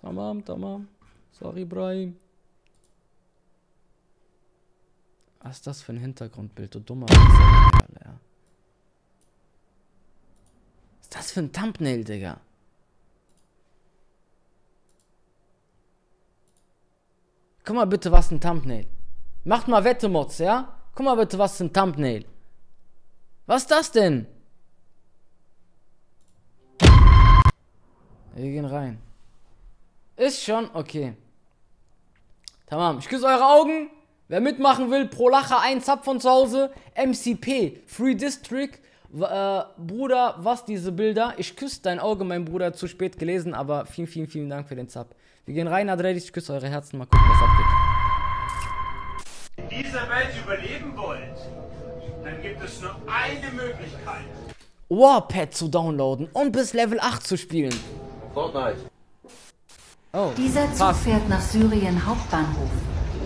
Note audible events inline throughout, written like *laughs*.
Tamam, tamam. Sorry, Ibrahim. Was ist das für ein Hintergrundbild, du dummer ja. Was ist das für ein Thumbnail, Digga? Guck mal bitte, was ein Thumbnail. Macht mal Wette, Mods, ja? Guck mal bitte, was ein Thumbnail. Was ist das denn? Wir gehen rein. Ist schon okay. Tamam. Ich küsse eure Augen. Wer mitmachen will, pro Lacher ein Zap von zu Hause. MCP, Free District. Äh, Bruder, was diese Bilder? Ich küsse dein Auge, mein Bruder, zu spät gelesen, aber vielen, vielen, vielen Dank für den Zap. Wir gehen rein, Adredi, ich küsse eure Herzen, mal gucken, was abgeht. In dieser Welt überleben wollt, dann gibt es nur eine Möglichkeit. Warpad zu downloaden und bis Level 8 zu spielen. Fortnite. Oh, Dieser Zug passt. fährt nach Syrien Hauptbahnhof.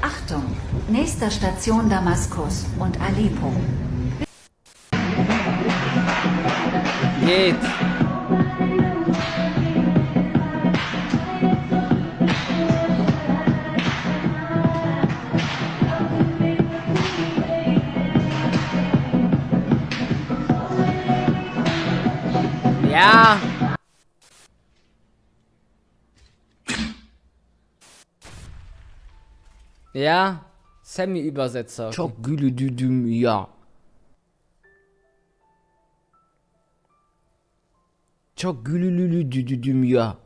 Achtung, nächster Station Damaskus und Aleppo. Geht. Ja. Ja, Semi-Übersetzer. Çok gülüdüdüm ya. Çok gülüdüdüm ya.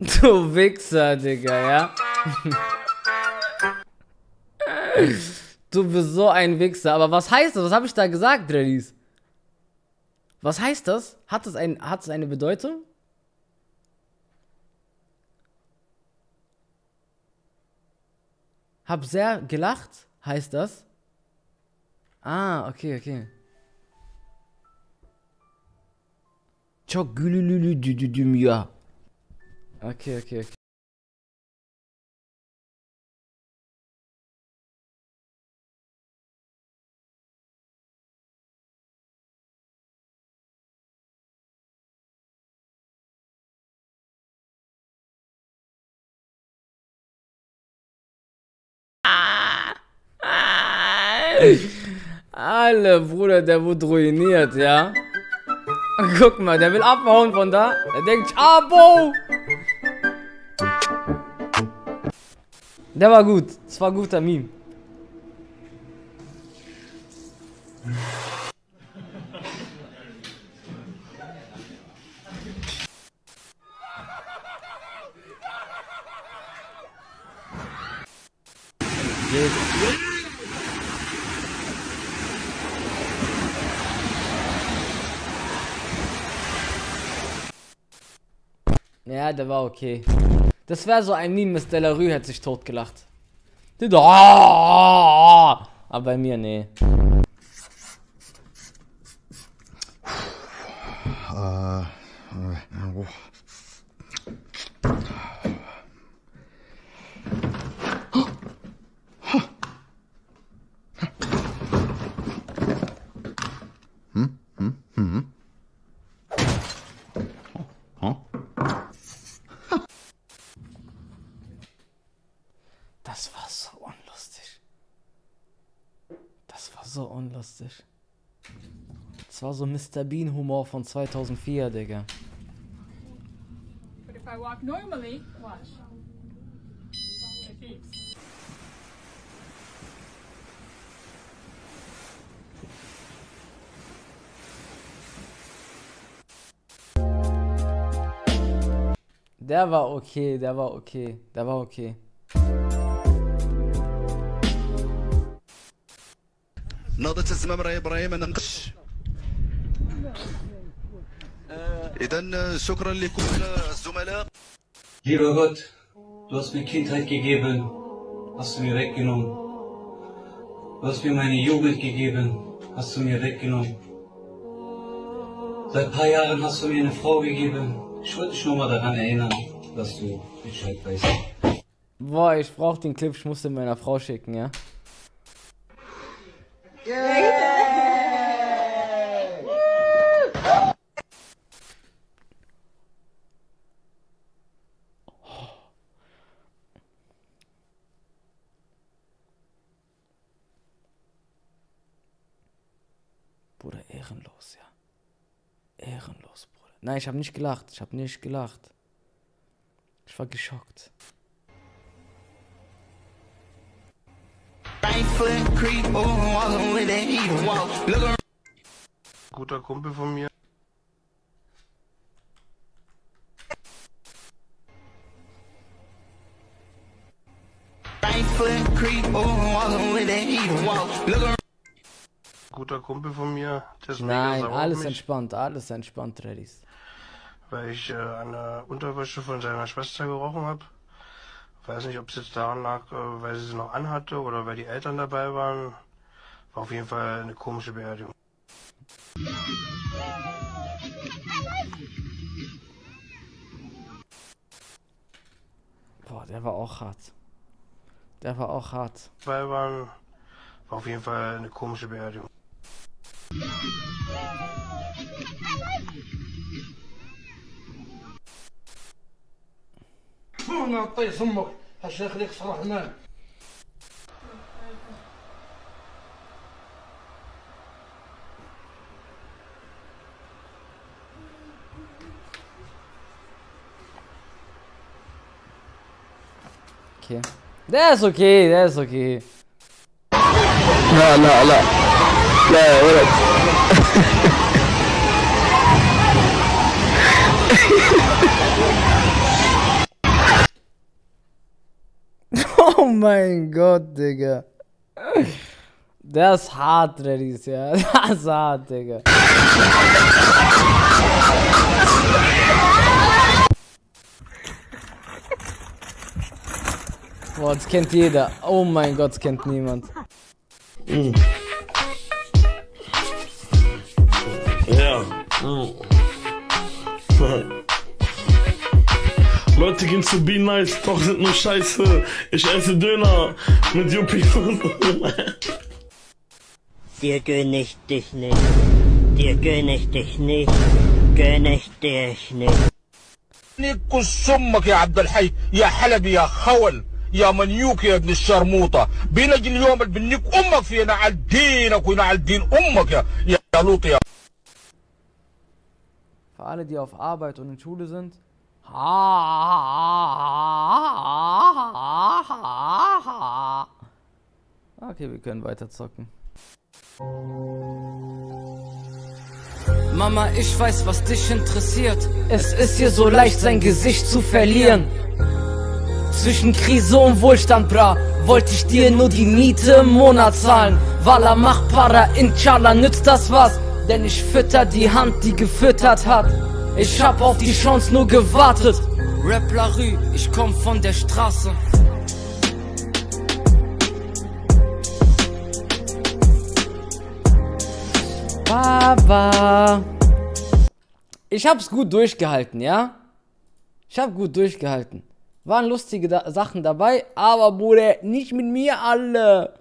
*laughs* Du Wichser, Digga, ja? du bist so ein Wichser. Aber was heißt das? Was habe ich da gesagt, Dreddies? Was heißt das? Hat es, ein, hat es eine Bedeutung? Hab sehr gelacht, heißt das? Ah, okay, okay. Çok gülülülü düdüdüm ya. Okay, okay, okay. Alle, Bruder, der wurde ruiniert, ja? Guck mal, der will abhauen von da. Er denkt, Abo! Der war gut. Das war ein guter Meme. Geht. Ja, der war okay. Das wäre so ein Meme, Miss Delarue hätte sich totgelacht. Aber bei mir, nee. Uh, uh, so unlustig. Das war so Mr. Bean Humor von 2004, Digga. But if I walk normally, watch. Der war okay, der war okay, der war okay. نهضة الزمام راه ابراهيم انا نقش اذا شكرا لكم الزملاء Lieber Gott, du hast mir Kindheit gegeben, hast du mir weggenommen. Du hast mir meine Jugend gegeben, hast du mir weggenommen. Seit ein paar Jahren hast du mir eine Frau gegeben. Ich wollte dich nur mal daran erinnern, dass du Bescheid weißt. Boah, ich brauch den Clip, ich muss den meiner Frau schicken, ja? Bruder, ehrenlos, ja. Ehrenlos, Bruder. Nein, ich habe nicht gelacht. Ich habe nicht gelacht. Ich war geschockt. Guter Kumpel von mir. Guter Kumpel von mir. Nein, alles entspannt, alles entspannt, Reddys. Weil ich äh, an der Unterwäsche von seiner Schwester gerochen habe. Weiß nicht, ob es jetzt daran lag, äh, weil sie sie noch anhatte oder weil die Eltern dabei waren. War auf jeden Fall eine komische Beerdigung. Boah, der war auch hart. Der war auch hart. Dabei waren. War auf jeden Fall eine komische Beerdigung. أنا طي سمك هاش يخليك صلاح أوكي. That's okay, that's okay. لا لا لا. Ja, oder? *laughs* oh mein Gott, Digga. Das ist hart, Redis, ja. *laughs* Das ist hart, Digga. Boah, das kennt jeder. Oh mein Gott, das kennt niemand. Mhm. Leute gehen zu Be Nice, doch sind nur Scheiße. Ich esse Döner mit Yuppie. Dir gönn ich dich nicht. Dir gönn ich dich nicht. Gönn ich dich nicht. كس أمك يا عبد الحي يا حلبي يا خول يا منيوك يا ابن الشرموطه بنجي اليوم بنيك أمك في نعل دينك ونعل دين أمك يا يا لوط يا Für alle, die auf Arbeit und in Schule sind. Okay, wir können weiter zocken. Mama, ich weiß, was dich interessiert. Es ist hier so leicht, sein Gesicht zu verlieren. Zwischen Krise und Wohlstand, bra, wollte ich dir nur die Miete im Monat zahlen. Walla, mach para, inshallah, nützt das was? Denn ich fütter die Hand, die gefüttert hat. Ich hab auf die Chance nur gewartet. Rap La Rue, ich komm von der Straße. Baba. Ich hab's gut durchgehalten, ja? Ich hab gut durchgehalten. Waren lustige da Sachen dabei, aber Bruder, nicht mit mir alle.